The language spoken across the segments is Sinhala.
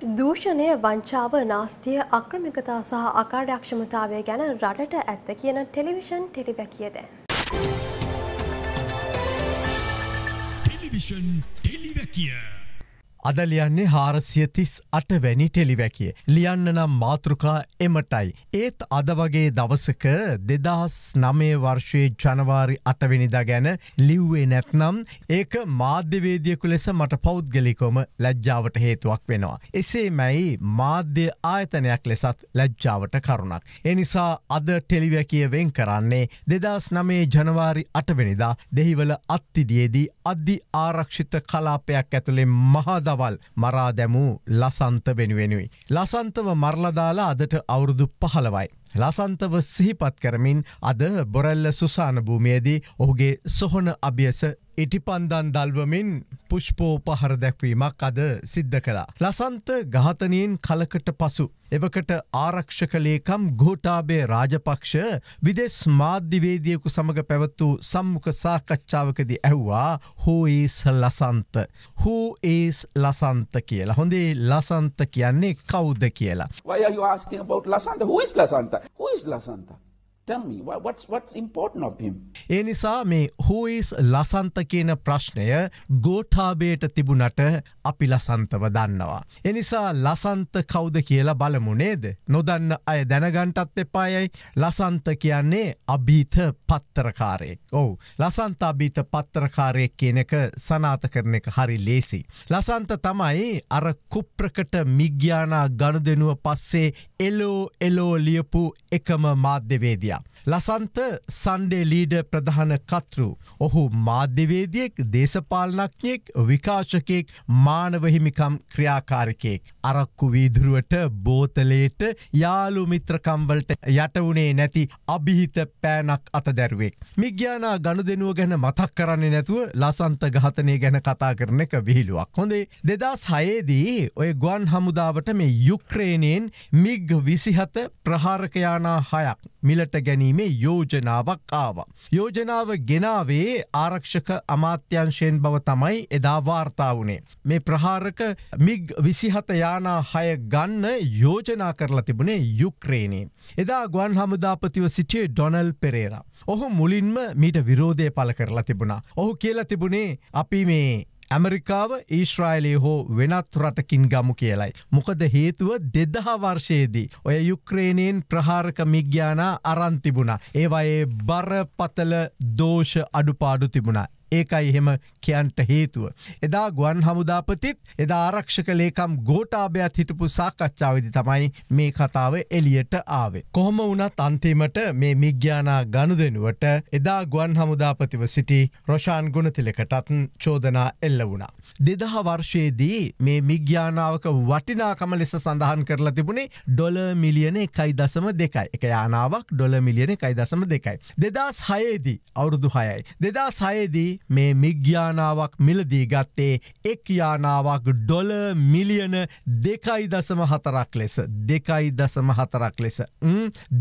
දූෂණය වංචාව නාස්තිය අක්‍රමිකතා සහ අකාර්යක්ෂමතාවය ගැන රටට ඇත්ත කියන ටෙලිවිෂන් ටෙලිවැකියද. ටෙලිවිෂන් ටෙලිවැකිය. අද ලියන්නේ හාරසියතිස් අටවැනි ටෙලිවැකිය. ලියන්න නම් මාතෘකා එමටයි. ඒත් අද වගේ දවසක දෙදහස් නමේ වර්ෂයේ ජනවාරි අටවෙනිද ගැන ලිව්වේ නැත්නම් ඒක මාධ්‍යවේදියකු ලෙස මට පෞද්ගලිකොම ලැජ්ජාවට හේතුවක් වෙනවා. එසේ මැයි මාධ්‍ය ආයතනයක් ලෙසත් ලැජ්ජාවට කරුණක්. එනිසා අද ටෙලිවැකිය වෙන් කරන්නේ දෙදස් නමේ ජනවාරි අටවෙනිදා දෙහිවල අත්තිදියේදී අධි ආරක්ෂිත කලාපයක් ඇතුළේ මහද දවල් මරා දැමූ ලසන්ත වෙනුවෙනුයි. ලසන්තව මරලදාලා අදට අවුරුදු පහළවයි. ලසන්තව සිහිපත් කරමින් අද බොරැල්ල සුසාන භූමියේදී ඔහුගේ සොහොන අභියස ඉටිපන්දන් දල්වමින් පුෂ්පෝ පහර දැක්වීමක් අද සිද්ධ කළා. ලසන්ත ගහතනයෙන් කලකට පසු. එවකට ආරක්ෂකලේකම් ගෝටාබේ රාජපක්ෂ විදෙස් මාධ්‍යවේදියකු සමඟ පැවත්තු සම්මුඛ සාකච්ඡාවකද ඇහ්වා හෝඒස් ලසන්ත. හෝඒස් ලසන්ත කියලා. හොඳේ ලසන්ත කියන්නේ කවුද කියලා. Why are you asking Santa. ¿Cuál es la Santa? Who is Lasanta? Tell me, what's, what's important of him? ඒ නිසා මේ හෝයිස් ලසන්ත කියන ප්‍රශ්නය ගෝඨාබයට තිබුණට අපි ලසන්තව දන්නවා. එනිසා ලසන්ත කෞද කියලා බලමුනේද. නොදන්න අය දැනගන්ටත් එපායයි ලසන්ත කියන්නේ අභීත පත්තරකාරයෙක්. ඔවු ලසන්ත අභීත පත්තරකාරයෙක් කියන එක සනාත කරන එක හරි ලේසි. ලසන්ත තමයි අර කුප්‍රකට මිග්‍යානා ගණු දෙනුව පස්සේ එලෝ එලෝ ලියපු එකම මාධ්‍යවේදයා. ලසන්ත සන්ඩේ ලීඩ ප්‍රධාන කතරු. ඔහු මාධ්‍යවේදියෙක් දේශපාලනක්යෙක් විකාශකයෙක් මානවහිමිකම් ක්‍රියාකාරිකයෙක්. අරක්කු වීදුරුවට බෝතලේට යාලු මිත්‍රකම්වලට යටවුණේ නැති අභිහිත පෑනක් අත දැරුවෙක්. මිග්‍යානා ගණු දෙනුව ගැන මතක් කරන්නේ නැතුව ලසන්ත ගහතනය ගැන කතා කරන එක විහිළුවක්. හොඳේ දෙදස් හයේදී ඔය ගුවන් හමුදාවට මේ යුක්්‍රේණයෙන් මිග් විසිහත ප්‍රහාරකයානා හයක් මිලට ගැනීමේ යෝජනාවක් ආවා. යෝජනාව ගෙනාවේ ආරක්ෂක අමාත්‍යංශයෙන් බව තමයි එදා වාර්තා වනේ. මේ ප්‍රහාරක මිග් විසිහත යානා හය ගන්න යෝජනා කරලා තිබුණේ යුක්්‍රේණී. එදා ගුවන් හමුදාපතිව සිටිය ඩොනල් පෙරේර. ඔහු මුලින්ම මීට විරෝධය පල කරලා තිබුණා. ඔහු කියලා තිබුණේ අපි මේ ඇමරිකාව ඊශ්‍රයිලයේ හෝ වෙනත් රටකින් ගමු කියලයි. මොකද හේතුව දෙදහ වර්ෂයේදී. ඔය යුක්්‍රේණයෙන් ප්‍රහාරක මිග්‍යානා අරන්තිබුණ. ඒවයේ බරපතල දෝෂ අඩුපාඩු තිබුණා. ඒකයි එහෙම කියන්ට හේතුව. එදා ගුවන් හමුදාපතිත් එදා ආරක්ෂක ලේකම් ගෝටාභයත් හිටපු සාකච්ඡාවදි තමයි මේ කතාව එලියට ආවේ. කොහොම වනත් අන්තිමට මේ මිග්‍යානා ගණු දෙනුවට එදා ගුවන් හමුදාපතිව සිටි රොෂාන් ගුණතිලකටත් චෝදනා එල්ල වුණා. දෙදහ වර්ෂයේදී මේ මිග්‍යානාවක වටිනාකම ලෙස සඳහන් කරලා තිබුණේ ඩොල මිලියන එකයි දසම දෙකයි එක යානාවක් ඩොල මිලියන එකයි දසම දෙකයි. දෙදස් හයේදී අවුරුදු හයයි. දෙදස් හයේදී මේ මිග්‍යානාවක් මිලදී ගත්තේ එක් යානාවක් ඩොල මිලියන දෙකයි දසම හතරක් ලෙස දෙකයි දසම හතරක් ලෙස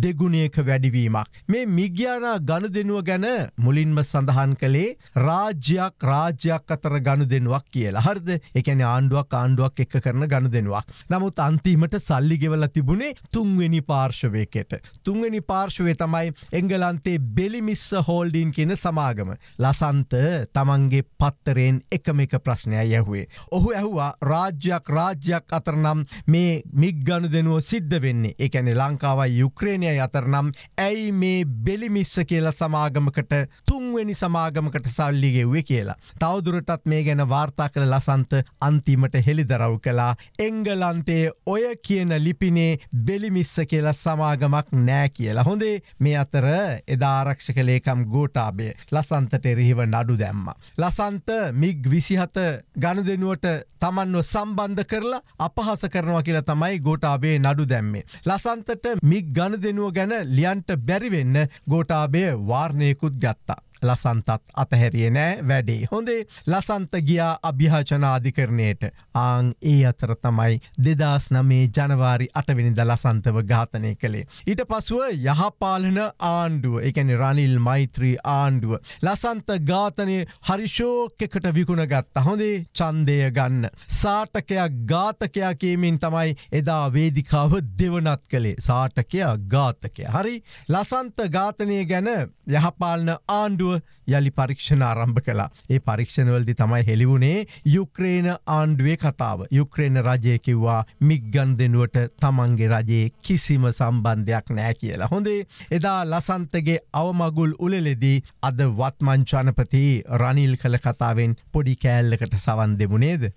දෙගුණයක වැඩිවීමක්. මේ මිග්‍යානා ගණු දෙනුව ගැන මුලින්ම සඳහන් කළේ රාජ්‍යයක් රාජ්‍යයක් අතර ගණු දෙනුවක් කියලා හරද එකන ආණ්ඩුවක් ආණ්ඩුවක් එක කරන ගණු දෙනුවක්. නමුත් අන්තිමට සල්ලි ගෙවල තිබුණේ තුන්වෙනි පාර්ශවයකට. තුන්වෙනි පාර්ශවය තමයි එංගලන්තේ බෙලිමිස්ස හෝල්ඩීන් කියන සමාගම. ලසන්ත තමන්ගේ පත්තරයෙන් එකම එක ප්‍රශ්නය යැහුවේ. ඔහු ඇහුවා රාජ්‍යයක් රාජ්‍යයක් අතරනම් මේ මිග්ගණු දෙනුව සිද්ධ වෙන්නේ එකැනෙ ලංකාවයි යුක්්‍රේණය අතරනම් ඇයි මේ බෙලිමිස්ස කියලා සමාගමකට තුන්වෙනි සමාගමකට සල්ලිගෙව්වේ කියලා. තවදුරටත් මේ ගැන වාර්තා කළ ලසන්ත අන්තිමට හෙළිදරව් කලා එංගලන්තේ ඔය කියන ලිපිනේ බෙලිමිස්ස කියලා සමාගමක් නෑ කියලා හොඳේ මේ අතර එදාරක්ෂ කලේකම් ගෝටාබේ ලසන්තට එරහිව නඩු දැම්ම. ලසන්ත මිග් විසිහත ගණ දෙනුවට තමන්ව සම්බන්ධ කරලා අපහස කරනවා කියලා තමයි ගෝටාබේ නඩු දැම්මේ. ලසන්තට මික් ගණ දෙනුව ගැන ලියන්ට බැරිවෙන්න ගෝටාබේ වාර්ණයකුත් ගත්තා. ලසන්තත් අතහැරිය නෑ වැඩේ හොඳේ ලසන්ත ගියා අභ්‍යාචන අධිකරණයට ආං ඒ අතර තමයි දෙදස් නමේ ජනවාරි අටවිනිද ලසන්තව ඝාතනය කළේ. ඊට පසුව යහපාලන ආණ්ඩුව එකැනි රනිල් මෛත්‍රී ආණ්ඩුව. ලසන්ත ඝාතනය හරිශෝකෙකට විකුණ ගත්ත හොඳේ චන්දය ගන්න. සාටකයක් ඝාතකයා කියමින් තමයි එදා වේදිකාව දෙවනත් කළේ සාටකයා ඝාතකය. හරි ලසන්ත ඝාතනය ගැන යහපාලන ආණ්ඩුව යළි පරීක්ෂණ ආරම්භ කලා. ඒ පරීක්ෂණවලදි තමයි හෙළිවුණේ යුක්‍රේන ආණ්ඩුවේ කතාව. යුක්‍රේන රජය කිව්වා මික්ගන් දෙනුවට තමන්ගේ රජයේ කිසිම සම්බන්ධයක් නෑ කියලා. හොඳේ එදා ලසන්තගේ අවමගුල් උලෙලෙදී අද වත්මංචානපති රනිල් කළ කතාවෙන් පොඩි කෑල්ලකට සවන් දෙමුණේද.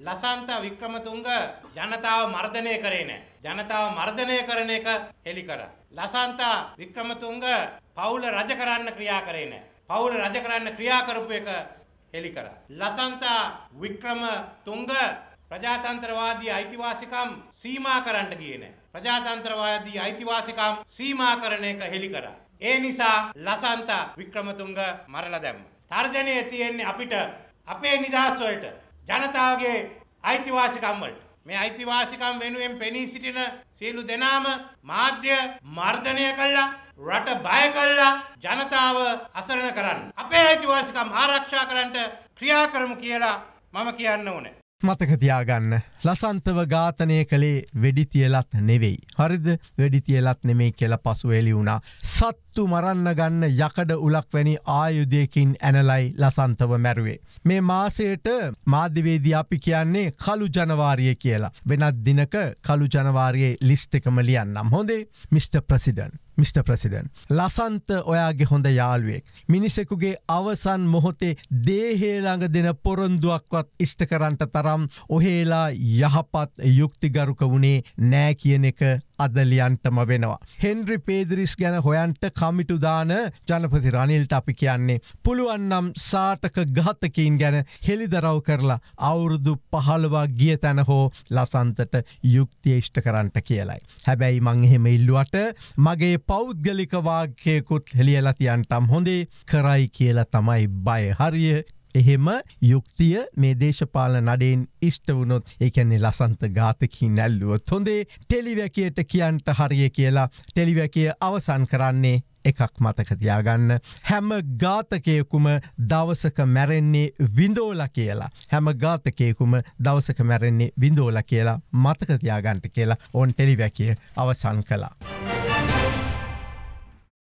ලසන්ත වික්‍රමතුංග ජනතාව මර්ධනය කරේ නෑ. ජනතාව මර්ධනය කරන එක හෙළි කර. ලසන්තා වික්‍රමතුංග පවුල රජ කරන්න ක්‍රියා කරේ නෑ. පවුල රජ කරන්න ක්‍රියා කරපු එක හෙළි කර. ලසන්තා වික්‍රම තුංග ප්‍රජාතන්ත්‍රවාදී අයිතිවාසිකම් සීමා කරන්න ගියේ නෑ. ප්‍රජාතන්ත්‍රවාදී අයිතිවාසිකම් සීමා කරන එක හෙළි කරා. ඒ නිසා ලසන්ත වික්‍රමතුංග මරලා දැම්ම. තර්ජනය තියෙන්නේ අපිට අපේ නිදහස් වලට ජනතාවගේ අයිතිවාසිකම් වලට. මේ අයිතිවාසිකම් වෙනුවෙන් පෙනී සිටින සියලු දෙනාම මාධ්‍ය මර්ධනය කළා රට බය කළා ජනතාව අසරණ කරන්න. අපේ අයිතිවාසිකම් ආරක්ෂා කරන්නට ක්‍රියා කරමු කියලා මම කියන්න ඕනේ. මතකතියාගන්න ලසන්තව ඝාතනය කළේ වෙඩිතියලත් නෙවෙයි. හරිද වෙඩිතියලත් නෙමේ කියල පසු එලි වුණා. සත්තු මරන්න ගන්න යකඩ උලක් වැනි ආයුදයකින් ඇනලයි ලසන්තව මැරුවේ. මේ මාසයට මාධ්‍යවේදී අපි කියන්නේ කළු ජනවාරිය කියලා. වෙනත් දිනක කළු ජනවාරයේ ලිස්ට එකම ලියන්නම් හොඳේ මිට. ප්‍රසිඩන්. මිට. ප්‍රසිඩන්. ලසන්ත ඔයාගේ හොඳ යාළුවෙක්. මිනිසෙකුගේ අවසන් මොහොතේ දේහේළඟ දෙන පොරොන්දුවක්වත් ඉෂ්ට කරන්ට තරම් ඔහේලා යහපත් යුක්තිගරුක වුණේ නෑ කියන එක අදලියන්ටම වෙනවා. හෙන්රි පේදරිස් ගැන හොයන්ට කමිටුදාන ජනපති රනිල්ට අපි කියන්නේ. පුළුවන්නම් සාටක ගහතකින් ගැන හෙළිදරව් කරලා අවුරුදු පහළවා ගිය තැන හෝ ලසන්තට යුක්තිය ඉෂ්ට කරන්නට කියලයි. හැබැයි මං එහෙම ඉල්ලුවට මගේ පෞද්ගලික වාක්‍යයකුත් හෙළියලතියන්ටම් හොඳේ කරයි කියලා තමයි බය හරිය එහෙම යුක්තිය මේ දේශපාල නඩෙන් ඉෂ්ට වුණොත් ඒකැන්නේ ලසන්ත ගාතකින් නැල්ලුවොත් හොඳේ ටෙලිවැකියට කියන්ට හරිය කියලා ටෙලිවැකිය අවසන් කරන්නේ එකක් මතකතියාගන්න හැම ගාතකයකුම දවසක මැරෙන්නේ විඳෝල කියලා හැම ගාතකයකුම දවසක මැරෙන්නේ විඳෝල කියලා මතකතියාගන්ට කියලා ඔන් ටෙලිවැකිය අවසන් කලා.